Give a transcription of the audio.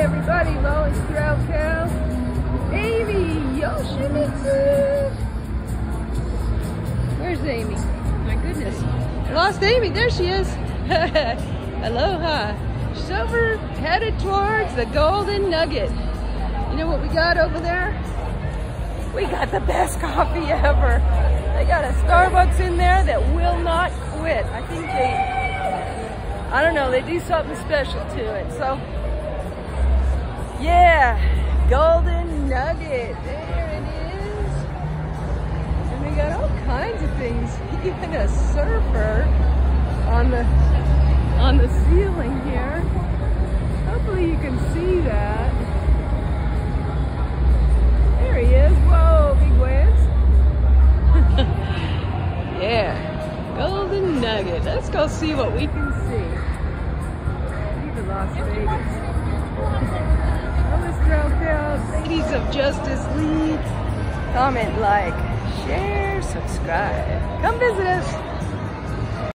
everybody, Lois Strauss Amy Yoshimitz. Where's Amy? My goodness. Lost Amy, there she is. Aloha. She's over headed towards the Golden Nugget. You know what we got over there? We got the best coffee ever. They got a Starbucks in there that will not quit. I think they, I don't know, they do something special to it. So, Golden Nugget. There it is. And we got all kinds of things. Even a surfer on the on the ceiling here. Hopefully you can see that. There he is. Whoa, big waves. yeah. Golden Nugget. Let's go see what we can see. Even Las Vegas. Ladies of Justice League. Comment, like, share, subscribe. Come visit us.